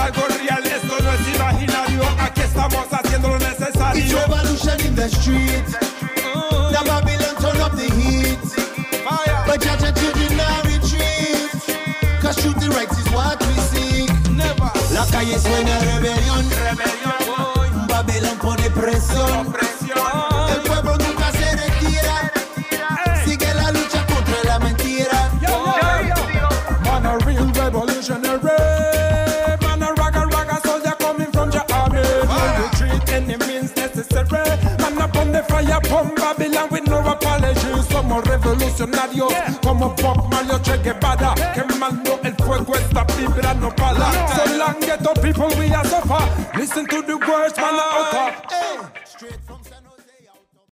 algo real, esto no es imaginario. Aquí estamos haciendo lo necesario. It's revolution in the street. Mm. The Babylon turn up the heat. But judge children now retreat. Cause truth and right is what we seek. Never. La calle suena rebelión. Rebelión, Babylon pone presión. Any means necessary. Man upon the fire upon Babylon with no apology. Somos revolucionarios como Pop Mario Che Guevara Quemando el fuego esta vibra no para So long ghetto people we are suffer. Listen to the words man utter. Hey, straight from